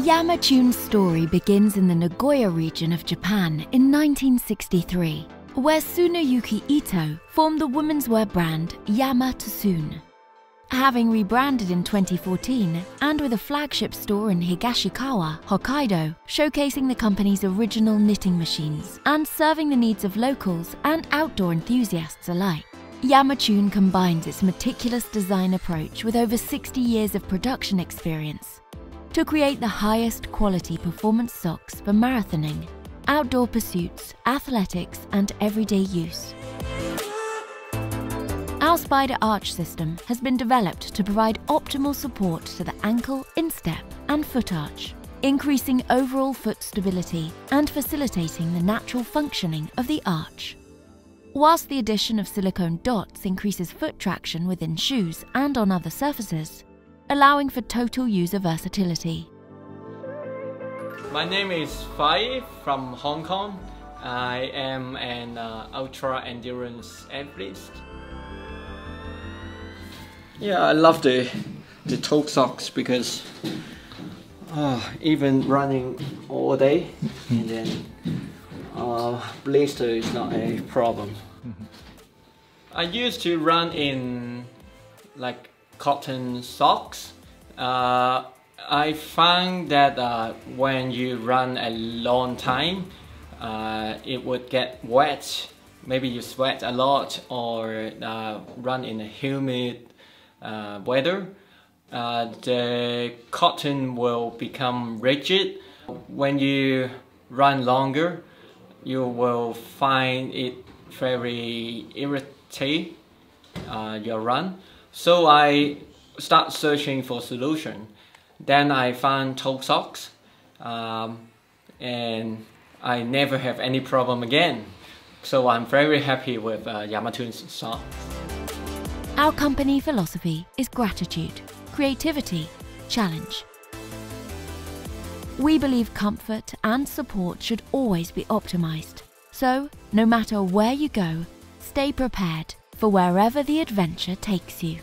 Yamatune's story begins in the Nagoya region of Japan in 1963, where Tsuneyuki Ito formed the women's wear brand Yama Tsun. Having rebranded in 2014 and with a flagship store in Higashikawa, Hokkaido, showcasing the company's original knitting machines and serving the needs of locals and outdoor enthusiasts alike. Yamatune combines its meticulous design approach with over 60 years of production experience to create the highest quality performance socks for marathoning, outdoor pursuits, athletics, and everyday use. Our Spider Arch system has been developed to provide optimal support to the ankle, instep, and foot arch, increasing overall foot stability and facilitating the natural functioning of the arch. Whilst the addition of silicone dots increases foot traction within shoes and on other surfaces, allowing for total user versatility. My name is Fai from Hong Kong. I am an uh, ultra endurance athlete. Yeah, I love the the toe socks because uh, even running all day and then uh, blister is not a problem. I used to run in like cotton socks. Uh, I found that uh, when you run a long time, uh, it would get wet. Maybe you sweat a lot or uh, run in a humid uh, weather, uh, the cotton will become rigid. When you run longer, you will find it very irritate uh, your run. So I start searching for solution. Then I find toe socks, um, and I never have any problem again. So I'm very happy with uh, socks. Our company philosophy is gratitude, creativity, challenge. We believe comfort and support should always be optimized. So, no matter where you go, stay prepared for wherever the adventure takes you.